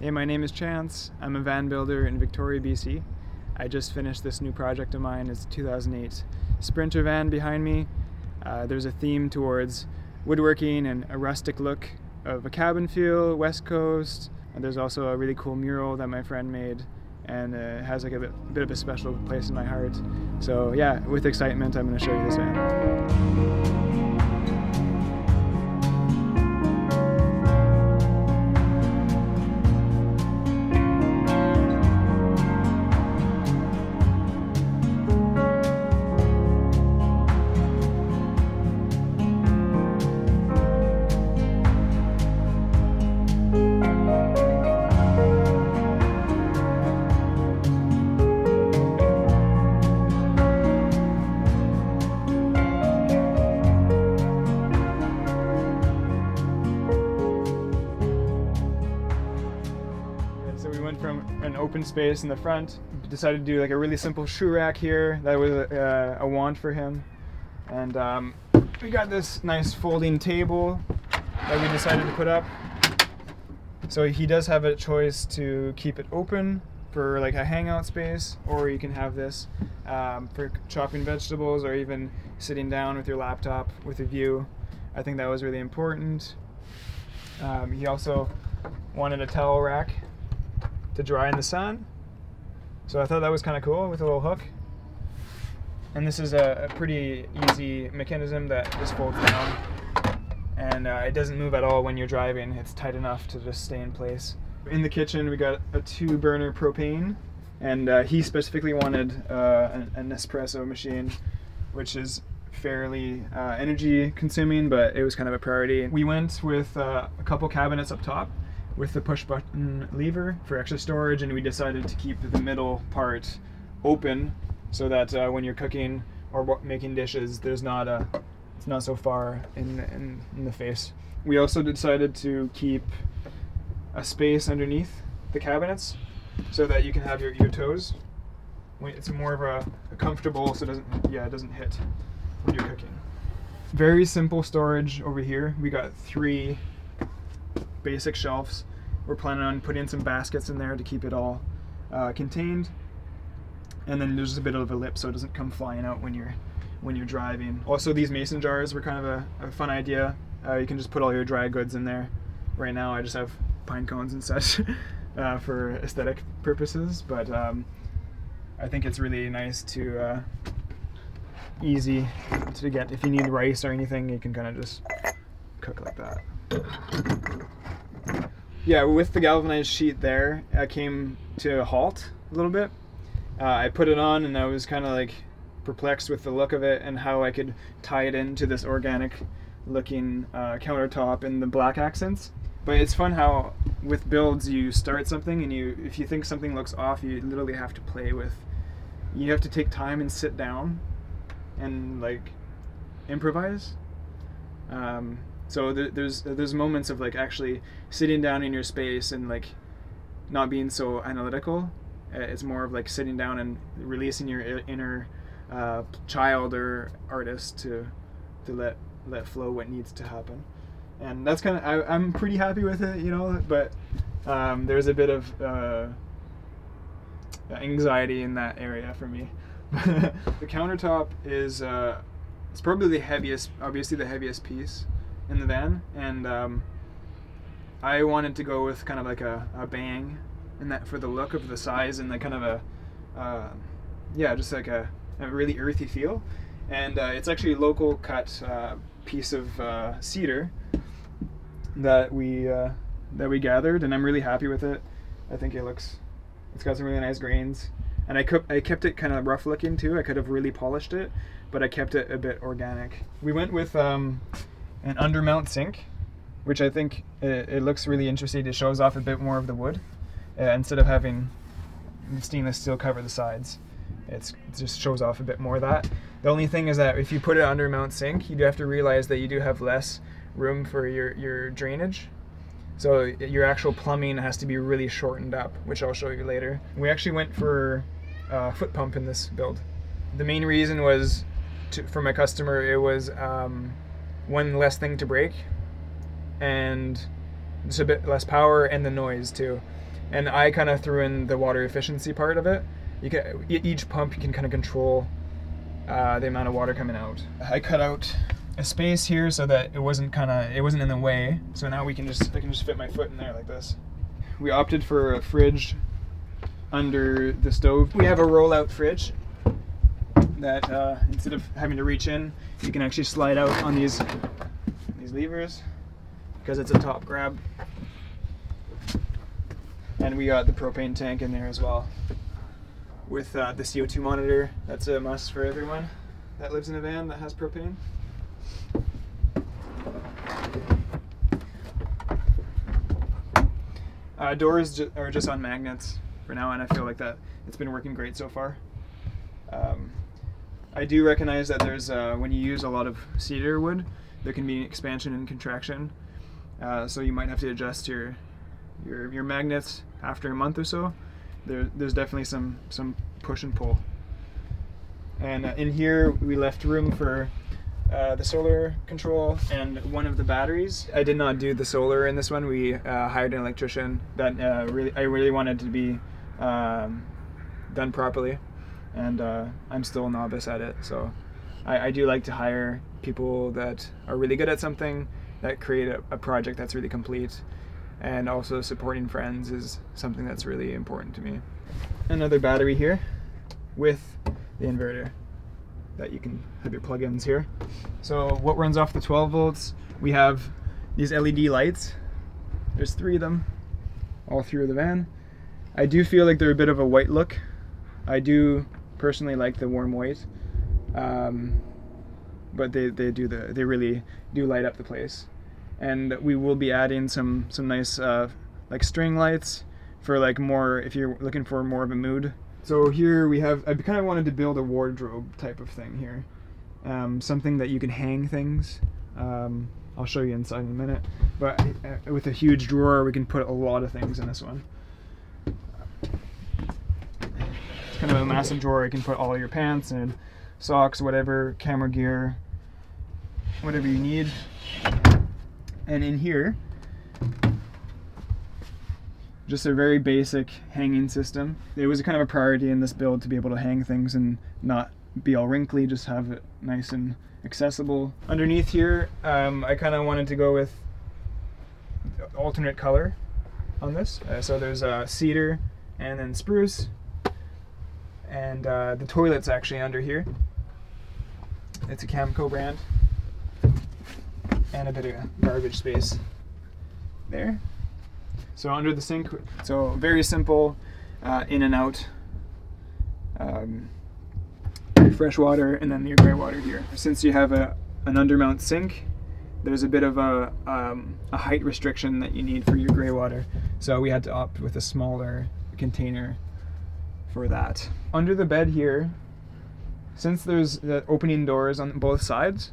Hey, my name is Chance. I'm a van builder in Victoria, BC. I just finished this new project of mine. It's a 2008 Sprinter van behind me. Uh, there's a theme towards woodworking and a rustic look of a cabin feel, West Coast. And there's also a really cool mural that my friend made and uh, has like a bit, bit of a special place in my heart. So yeah, with excitement, I'm going to show you this van. Open space in the front, decided to do like a really simple shoe rack here. That was a, a want for him. And um, we got this nice folding table that we decided to put up. So he does have a choice to keep it open for like a hangout space, or you can have this um, for chopping vegetables or even sitting down with your laptop with a view. I think that was really important. Um, he also wanted a towel rack to dry in the sun. So I thought that was kind of cool with a little hook. And this is a, a pretty easy mechanism that just folds down. And uh, it doesn't move at all when you're driving. It's tight enough to just stay in place. In the kitchen, we got a two burner propane. And uh, he specifically wanted uh, an, espresso machine, which is fairly uh, energy consuming, but it was kind of a priority. We went with uh, a couple cabinets up top with the push button lever for extra storage and we decided to keep the middle part open so that uh, when you're cooking or making dishes there's not a it's not so far in, in, in the face. We also decided to keep a space underneath the cabinets so that you can have your, your toes. It's more of a, a comfortable so it doesn't yeah it doesn't hit when you're cooking. Very simple storage over here. We got three basic shelves. We're planning on putting some baskets in there to keep it all uh, contained. And then there's a bit of a lip so it doesn't come flying out when you're when you're driving. Also, these mason jars were kind of a, a fun idea. Uh, you can just put all your dry goods in there. Right now, I just have pine cones and such uh, for aesthetic purposes, but um, I think it's really nice to uh, easy to get. If you need rice or anything, you can kind of just cook like that yeah, with the galvanized sheet there, I came to a halt a little bit. Uh, I put it on and I was kind of like perplexed with the look of it and how I could tie it into this organic looking uh, countertop and the black accents. But it's fun how with builds you start something and you if you think something looks off, you literally have to play with. You have to take time and sit down and like improvise. Um, so there's there's moments of like actually sitting down in your space and like not being so analytical. Uh, it's more of like sitting down and releasing your inner uh, child or artist to to let let flow what needs to happen. And that's kind of I'm pretty happy with it, you know. But um, there's a bit of uh, anxiety in that area for me. the countertop is uh, it's probably the heaviest, obviously the heaviest piece in the van, and um, I wanted to go with kind of like a, a bang in that for the look of the size and the kind of a uh, yeah, just like a, a, really earthy feel. And uh, it's actually a local cut uh, piece of uh, cedar that we uh, that we gathered, and I'm really happy with it. I think it looks it's got some really nice grains. And I, kept, I kept it kind of rough looking too. I could have really polished it, but I kept it a bit organic. We went with um, an undermount sink, which I think it, it, looks really interesting. It shows off a bit more of the wood uh, instead of having stainless steel cover the sides. It's, it just shows off a bit more of that. The only thing is that if you put it under mount sink, you do have to realize that you do have less room for your, your drainage. So your actual plumbing has to be really shortened up, which I'll show you later. We actually went for a foot pump in this build. The main reason was to, for my customer, it was um, one less thing to break and it's a bit less power and the noise too. and I kind of threw in the water efficiency part of it. You can each pump you can kind of control uh, the amount of water coming out. I cut out a space here so that it wasn't kind of it wasn't in the way. So now we can just I can just fit my foot in there like this. We opted for a fridge under the stove. We have a roll-out fridge that uh, instead of having to reach in, you can actually slide out on these these levers because it's a top grab. And we got the propane tank in there as well with uh, the CO2 monitor. That's a must for everyone that lives in a van that has propane. Uh, doors ju- are just on magnets for now, and I feel like that it's been working great so far. Um, I do recognize that there's uh, when you use a lot of cedar wood, there can be expansion and contraction. Uh, so you might have to adjust your your your magnets after a month or so. There, there's definitely some some push and pull. And uh, in here we left room for uh, the solar control and one of the batteries. I did not do the solar in this one. We uh, hired an electrician that uh, really I really wanted to be um, done properly, and uh, I'm still a novice at it. So I, I do like to hire people that are really good at something that create a, a project that's really complete and also supporting friends is something that's really important to me. Another battery here with the inverter that you can have your plugins here. So what runs off the 12 volts, we have these LED lights. There's three of them all through the van. I do feel like they're a bit of a white look. I do personally like the warm white. Um, but they, they do the they really do light up the place. And we will be adding some some nice uh, like string lights for like more if you're looking for more of a mood. So here we have i kind of wanted to build a wardrobe type of thing here. Um, something that you can hang things. Um, i'll show you inside in a minute. But uh, with a huge drawer we can put a lot of things in this one it's kind of a massive drawer. You can put all your pants and socks whatever camera gear whatever you need. And in here just a very basic hanging system. It was kind of a priority in this build to be able to hang things and not be all wrinkly just have it nice and accessible. Underneath here um, I kind of wanted to go with alternate color on this. Uh, so there's uh, cedar and then spruce and uh, the toilet's actually under here it's a Camco brand and a bit of garbage space there. So under the sink, so very simple, uh, in and out, um, fresh water, and then your gray water here. Since you have a an undermount sink, there's a bit of a, um, a height restriction that you need for your gray water. So we had to opt with a smaller container for that. Under the bed here, since there's the opening doors on both sides,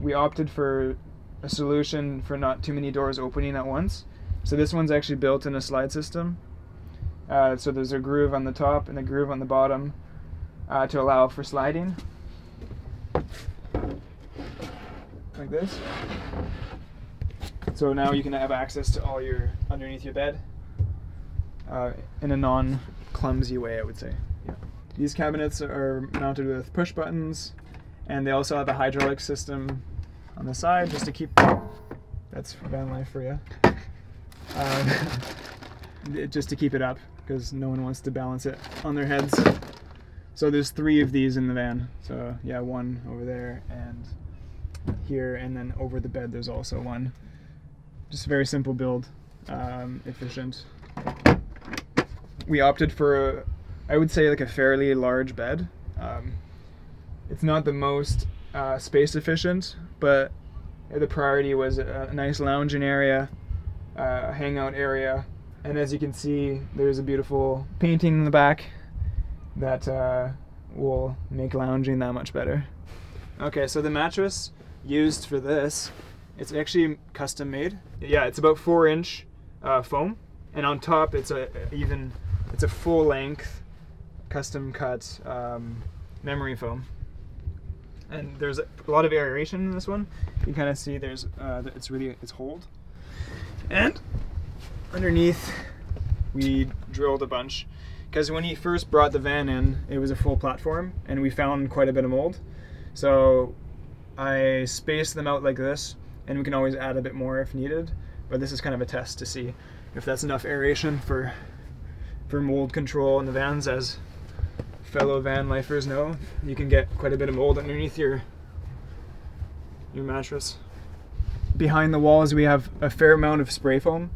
we opted for a solution for not too many doors opening at once. So this one's actually built in a slide system. Uh, so there's a groove on the top and a groove on the bottom uh, to allow for sliding. Like this. So now you can have access to all your underneath your bed uh, in a non-clumsy way, I would say. Yeah. These cabinets are mounted with push buttons, and they also have a hydraulic system on the side just to keep. That's van life for you. Um, just to keep it up because no one wants to balance it on their heads. So there's three of these in the van. So yeah, one over there and here, and then over the bed there's also one. Just a very simple build, um, efficient. We opted for, a, I would say, like a fairly large bed. Um, it's not the most uh, space efficient, but the priority was a, nice lounging area, uh, hangout area, and as you can see, there's a beautiful painting in the back that uh, will make lounging that much better. Okay, so the mattress used for this, it's actually custom made. Yeah, it's about four inch uh, foam, and on top it's a even it's a full length, custom cut um, memory foam and there's a lot of aeration in this one. You kind of see there's uh, it's really it's hold, and underneath we drilled a bunch because when he first brought the van in, it was a full platform, and we found quite a bit of mold. So I spaced them out like this, and we can always add a bit more if needed. But this is kind of a test to see if that's enough aeration for for mold control in the vans. As fellow van lifers know, you can get quite a bit of mold underneath your your mattress. Behind the walls, we have a fair amount of spray foam,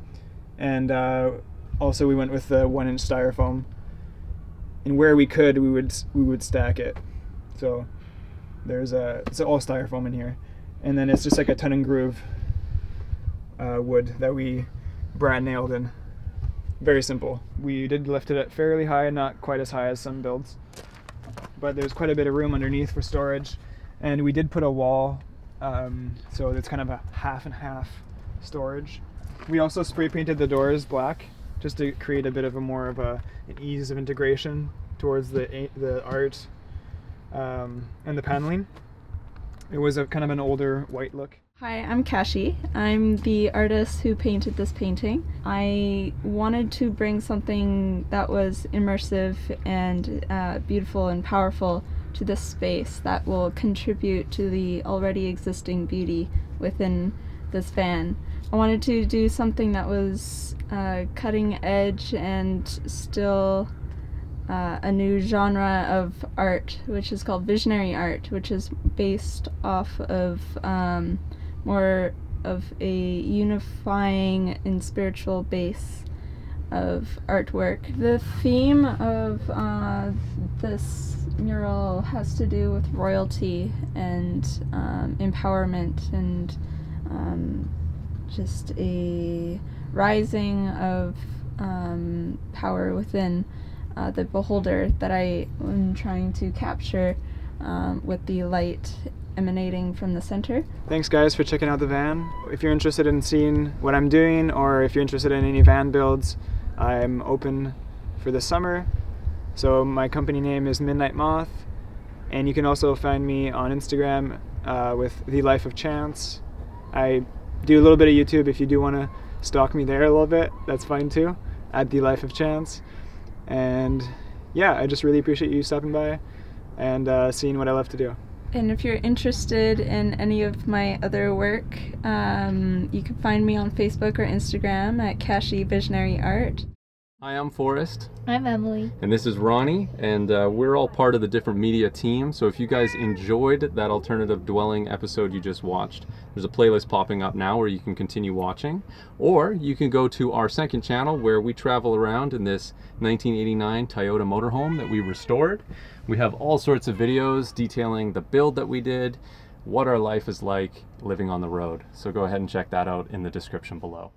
and uh, also we went with the one inch styrofoam. And where we could, we would we would stack it. So there's a it's all styrofoam in here, and then it's just like a tongue and groove uh, wood that we brad nailed in. Very simple. We did lift it at fairly high, not quite as high as some builds, but there's quite a bit of room underneath for storage, and we did put a wall, um, so it's kind of a half and half storage. We also spray painted the doors black just to create a bit of a more of a an ease of integration towards the the art um, and the paneling. It was a kind of an older white look. Hi, I'm Kashi. I'm the artist who painted this painting. I wanted to bring something that was immersive and uh, beautiful and powerful to this space that will contribute to the already existing beauty within this van. I wanted to do something that was uh, cutting edge and still uh, a new genre of art, which is called visionary art, which is based off of um, more of a unifying and spiritual base of artwork. The theme of uh, this mural has to do with royalty and um, empowerment and um, just a rising of um, power within uh, the beholder that I am trying to capture um, with the light emanating from the center. Thanks guys for checking out the van. If you're interested in seeing what I'm doing or if you're interested in any van builds, I'm open for the summer. So my company name is Midnight Moth and you can also find me on Instagram uh, with The Life of Chance. I do a little bit of YouTube if you do want to stalk me there a little bit, that's fine too, at The Life of Chance. And yeah, I just really appreciate you stopping by and uh, seeing what I love to do. And if you're interested in any of my other work, um, you can find me on Facebook or Instagram at Kashi Visionary Art. Hi, I'm Forrest. I'm Emily. And this is Ronnie, and uh, we're all part of the different media team. So if you guys enjoyed that alternative dwelling episode you just watched, there's a playlist popping up now where you can continue watching. Or you can go to our second channel where we travel around in this 1989 Toyota motorhome that we restored. We have all sorts of videos detailing the build that we did, what our life is like living on the road. So go ahead and check that out in the description below.